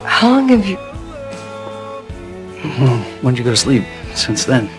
How long have you. When did you go to sleep? Since then.